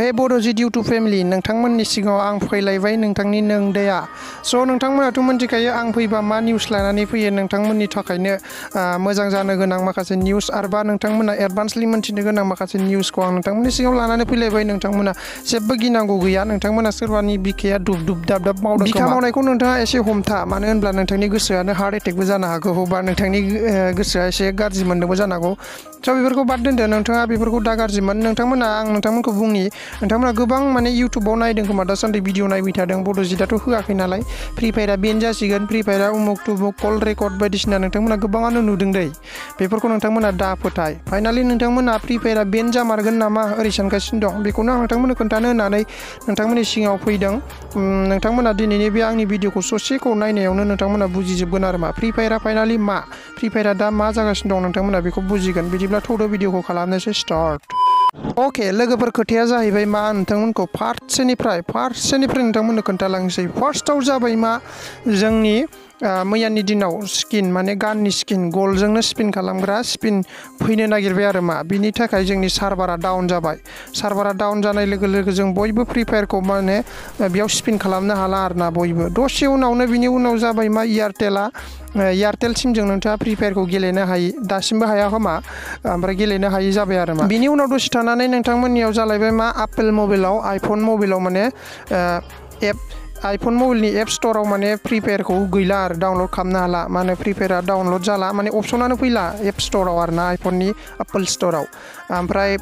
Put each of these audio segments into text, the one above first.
हे बड'जित YouTube family नोंथांमोननि सिगाङाव आं फैलायबाय नोंथांनि नोंदैया स' नोंथांमोनाथ' मिन्थिखायो आं फैबा मा निउस लानानै फैयो नोंथांमोननि थाखायनो आ, मोजां जानो गोनां माखासे निउस आरोबा नोंथांमोना एडभान्सलि मोन्थिनो गोनां माखासे निउसखौ आं नोंथांमोननि सिगाङाव लानानै फैलायबाय नोंथांमोना जेबो गिनांगौ गैया नोंथांमोना सोरबानि बिखाया दुब दुब दाब दाब मावदों बिखा मावनायखौ नोंथाङा एसे हमथा मानो होनब्ला नोंथांनि गोसोआनो हार्ट एटेकबो जानो हागौ बा नोंथांनि ओ, गोसोआ एसे गाज्रि मोनदोंबो जानो हागौ स' बेफोरखौ बाद दोनदो नोंथाङा बेफोरखौ दा गाज्रि मोन नोंथांमोना आं नोंथांमोनखौ बुंनि नोंथांमोना गोबां माने इउटुबाव नायदों खोमा दासान्दि भिडिअ नायबाय थादों बड'जितआथ' होआखै नालाय फ्रि फायारा बेन जासिगोन फ्रि फायारा उमुक तुमुक कल रेकर्ड बायदिसिना नोंथांमोना गोबाङानो नुदों दै बेफोरखौ नोंथांमोना दा फोथाय फाइनालि नोंथांमोना फ्रि फायारा बेन जामारगोन नामा ओरै सानगासिनो दं बेखौनो आं नोंथांमोननो खोन्थानो होननानै नोंथांमोननि सिगाङाव फैदों उम, नोंथांमोना दिनैनि बे आंनि भिडिअखौ ससेखौ नायनायावनो नोंथांमोना बुजिजोबगोन आरो मा फ्रि फायारा फाइनालि मा फ्रि फायारा दा मा जागासिनो दं नोंथांमोना बेखौ बुजिगोन बिदिब्ला थौदो भिडिअखौ खालामनोसै स्टार्ट अके लोगोफोर खोथाया जाहैबाय मा? नोंथांमोनखौ फार्स्टसोनिफ्राय फार्स्टसोनिफ्राय नोंथांमोननो खोन्थालांसै। फार्स्टआव जाबाय मा? जोंनि मैयानि दिनाव स्किन, माने गाननि स्किन, गलजोंनो स्पिन खालामग्रा स्पिन फैनो नागिरबाय आरो मा। बिनि थाखाय जोंनि सार्भारा डाउन जाबाय। सार्भारा डाउन जानाय लोगो लोगो जों बयबो फ्रि फायारखौ माने बेयाव स्पिन खालामनो हाला आरो ना बयबो। दसे उनावनो बिनि उनाव जाबाय मा एयारटेला एयारटेल सिमजों नोंथाङा फ्रि फायारखौ गेलेनो हायि। दासिमबो हाया खोमा, ओमफ्राय गेलेनो हायि जाबाय आरो मा। बिनि उनाव दसे थानानै नोंथांमोननियाव जालायबाय मा, आपेल मबाइलाव, आइफन मबाइलाव माने app आइफन मबाइलनि एप स्ट'राव माने फ्रि फायारखौ गैला आरो डाउनलड खालामनो हाला माने फ्रि फायारा डाउनलड जाला माने अपसनानो फैला एप स्ट'राव आरो ना आइफननि एप्पल स्ट'राव ओमफ्राय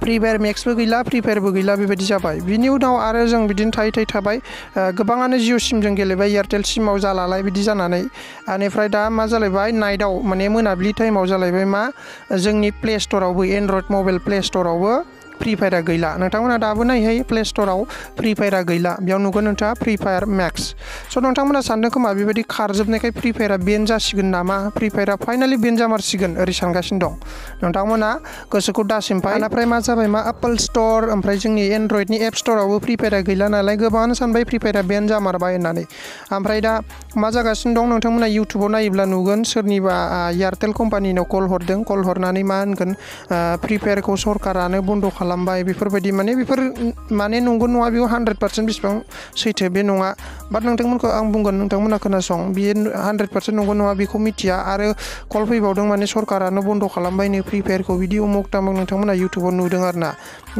फ्रि फायार मेक्सबो गैला फ्रि फायारबो गैला बेबायदि जाबाय बिनि उनाव आरो जों बिदिनो थायै थायै थाबाय ओ, गोबाङानो जिअ सिमजों गेलेबाय एयारटेल सिमाव जालालाय बिदि जानानै बेनिफ्राय दा मा जालायबाय नाइटआव माने मोनाबिलि टाइमाव जालायबाय मा जोंनि प्ले स्ट'रावबो एन्ड्रइड मबाइल प्ले स्ट'रावबो फ्रि फायारा गैला। नोंथांमोना दाबो नायहै प्ले स्ट'राव फ्रि फायारा गैला। बेयाव नुगोन नोंथाङा फ्रि फायार मेक्स स' नोंथांमोना सानदों खोमा बेबायदि खारजोबनायखाय फ्रि फायारा बेन जासिगोन नामा? फ्रि फायारा फाइनालि बेन जामारसिगोन, ओरै सानगासिनो दं। नोंथांमोना गोसोखौ दासिमफाय ओमफ्राय मा जाबाय मा? एप्पल स्ट'र ओमफ्राय जोंनि एन्ड्रइडनि एप स्ट'रावबो फ्रि फायारा गैला नालाय गोबाङानो सानबाय फ्रि फायारा बेन जामारबाय होननानै। दा मा जागासिनो दं? नोंथांमोना इउटुबाव नायोब्ला नुगोन सोरनिबा एयारटेल कम्पानिनाव कल हरदों। कल हरनानै मा होनगोन? फ्रि फायारखौ सरकारानो बन्द' खालामबाय बेफोरबायदि माने बेफोर माने नंगौ नङा बेयाव हान्ड्रेड पार्सेन्ट बेसेबां सैथो बे नङा बाट नोंथांमोनखौ आं बुंगोन नोंथांमोना खोनासं बियो हान्ड्रेड पार्सेन्ट नंगौ नङा बेखौ मिथिया आरो कल फैबावदों माने सरकारानो बन्द' खालामबायनो फ्रि फायारखौ बिदि उमुक तामुक नोंथांमोना इउटुबाव नुदों आरो ना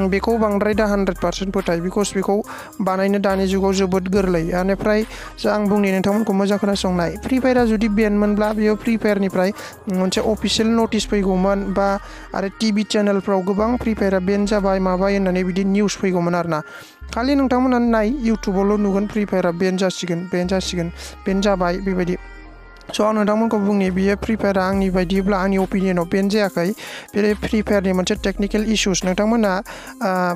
बेखौ बांद्राय दा हान्ड्रेड पार्सेन्ट फोथाय बिकस बेखौ बानायनो दानि जुगाव जोबोद गोरलै बेनिफ्राय आं बुंनि नोंथांमोनखौ मोजां खोनासंनाय फ्रि फायारा जुदि बेन मोनब्ला बेयो फ्रि फायारनिफ्राय मोनसे अफिसियेल नटिस फैगौमोन बा आरो टिभि चेनेलफ्राव गोबां फ्रि फायारा बेन जाबाय माबाय होननानै बिदि निउस फैगौमोन आरो ना खालि नोंथांमोना नाय बेन जासिगोन बेन जासिगोन, बेन जाबाय बेबायदि। स' आं नोंथांमोनखौ बुंनि बियो फ्रि फायारा आंनि बायदिब्ला आंनि अपिनियनाव बेन जायाखै बे फ्रि फायारनि मोनसे टेकनिकेल इसुस नोंथांमोना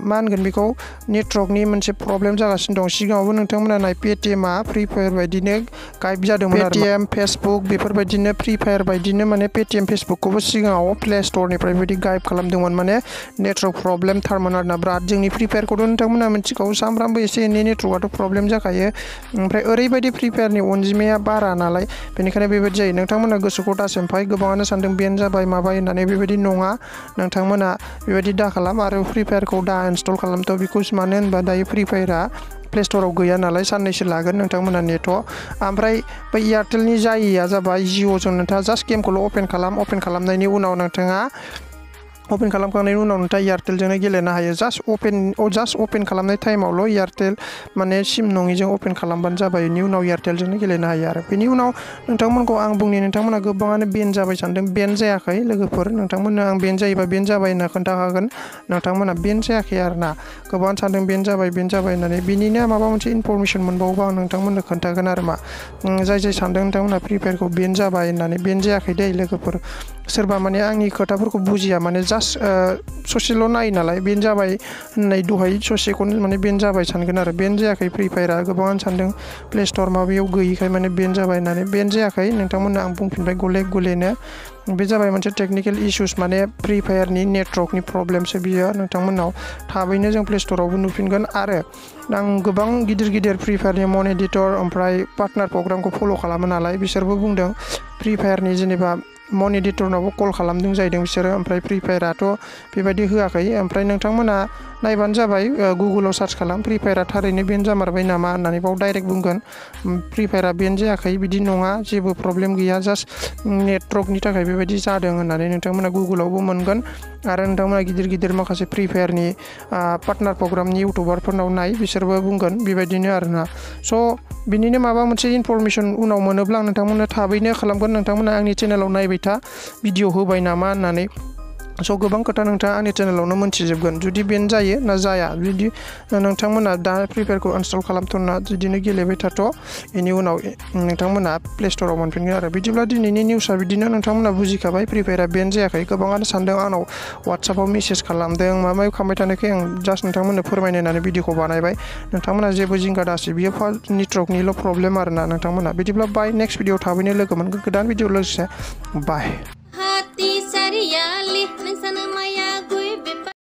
मा होनगोन बेखौ नेटवर्कनि मोनसे प्रब्लेम जागासिनो दं सिगाङावबो नोंथांमोना नाय पेटिएमआ फ्रि फायार बायदिनो गाइड जादोंमोन पेटिएम फेसबुक बेफोरबायदिनो फ्रि फायार बायदिनो माने पेटिएम फेसबुकखौबो सिगाङाव प्ले स्ट'रनिफ्राय बेबायदि गाइड खालामदोंमोन माने नेटवर्क प्रब्लेम थारमोन आरोना बिराद जोंनि फ्रि फायारखौथ' नोंथांमोना मिथिगौ सामफ्रामबो एसे एनै नेटवर्कआथ' प्रब्लेम जाखायो ओमफ्राय ओरैबायदि फ्रि फायारनि अनजिमाया बारा नालाय बेनिखायनो बेबायदि जायो नोंथांमोना गोसोखौ दासिमफाय गोबाङानो सानदों बेन जाबाय माबाय होननानै बेबायदि नङा नोंथांमोना बेबायदि दा खालाम आरो फ्रि फायारखौ दा इनस्टल खालामथ' बिकज मानो होनबा दायो फ्रि फायारा प्ले स्ट'राव गैया नालाय साननैसो लागोन नोंथांमोना नेट' ओमफ्राय बै एयारटेलनि जायैया जाबाय जिअ'जों नोंथाङा जास्ट गेमखौल' अपेन खालाम अपेन खालामनायनि उनाव नोंथाङा अपेन खालामखांनायनि उनाव नोंथाङा एयारटेलजोंनो गेलेनो हायो जास्ट अपेन जास्ट अपेन खालामनाय टाइमावल' एयारटेल माने सिम नङिजों अपेन खालामबानो जाबाय बेनि उनाव एयारटेलजोंनो गेलेनो हायो आरो बेनि उनाव नोंथांमोनखौ आं बुंनि नोंथांमोना गोबाङानो बेन जाबाय सानदों बेन जायाखै लोगोफोर नोंथांमोननो आं बेन जायोबा बेन जाबाय होनना खोन्थाखागोन नोंथांमोना बेन जायाखै आरो ना गोबाङानो सानदों बेन जाबाय बेन जाबाय होननानै बिनिनो माबा मोनसे इनफरमेसन मोनबावोबा आं नोंथांमोननो खोन्थागोन आरो मा जाय जाय सानदों नोंथांमोना फ्रि फायारखौ बेन जाबाय होननानै बेन जायाखै दै लोगोफोर सोरबा माने आंनि खोथाफोरखौ बुजिया, माने जास्ट ससेल' नायो नालाय बेन जाबाय होननाय दहाय ससेखौनो माने बेन जाबाय सानगोन आरो। बेन जायाखै फ्रि फायारा गोबाङानो सानदों प्ले स्ट'र माबायाव गैयिखाय माने बेन जाबाय होननानै। बेन जायाखै, नोंथांमोननो आं बुंफिनबाय गले गलेनो। बे जाबाय मोनसे टेकनिकेल इसुस माने फ्रि फायारनि नेटवर्कनि प्रब्लेमसो बियो नोंथांमोननाव। थाबैनो जों प्ले स्ट'रावबो नुफिनगोन आरो आं गोबां गिदिर गिदिर फ्रि फायारनि मन एडिटर ओमफ्राय पार्टनार प्रग्रामखौ फल' खालामो नालाय, बिसोरबो बुंदों फ्रि फायारनि जेनेबा मन एडिटरनावबो कल खालामदों जाहैदों बिसोरो ओमफ्राय फ्रि फायाराथ' बेबायदि होआखै ओमफ्राय नोंथांमोना नायबानो जाबाय गुगोलाव सार्च खालाम फ्रि फायारा थारैनो बेन जामारबाय नामा होननानै बाव डाइरेक्ट बुंगोन। फ्रि फायारा बेन जायाखै, बिदि नङा, जेबो प्रब्लेम गैया जास्ट नेटवर्कनि थाखाय बेबायदि जादों होननानै नोंथांमोना गुगोलावबो मोनगोन। आरो नोंथांमोना गिदिर गिदिर माखासे फ्रि फायारनि पार्टनार प्रग्रामनि इउटुबारफोरनाव नाय, बिसोरबो बुंगोन बेबायदिनो आरोना। स' बिनिनो माबा मोनसे इनफरमेसन उनाव मोनोब्ला आं नोंथांमोननो थाबैनो खालामगोन। नोंथांमोना आंनि चेनेलाव नायबाय था भिडिअ होबाय नामा होननानै। स' गोबां खोथा नोंथाङा आंनि चेनेलावनो मोनथिजोबगोन। जुदि बेन जायो ना जाया बिदि नोंथांमोना दा प्रिपेयारखौ इनस्टल खालामथ'ना बिदिनो गेलेबाय थाथ' बेनि उनाव नोंथांमोना प्ले स्टराव मोनफिनगोन आरो। बिदिब्ला दिनैनि निउसआ बिदिनो नोंथांमोना बुजिखाबाय, प्रिपेयारा बेन जायाखै। गोबाङानो सानदों आंनाव वाट्सएपाव मेसेज खालामदों, मा माबा खालामबाय थानायखाय आं जास्ट नोंथांमोननो फोरमायनो होननानै भिडिअखौ बानायबाय। नोंथांमोना जेबो जिंगा दासि, बियो नेटवर्कनिल' प्रब्लेम आरोना नोंथांमोना। बिदिब्ला बाय, नेक्स्ट भिडिअ थाबैनो लोगो मोनगोन। गोदान भिडिअ लोगोसे बाय।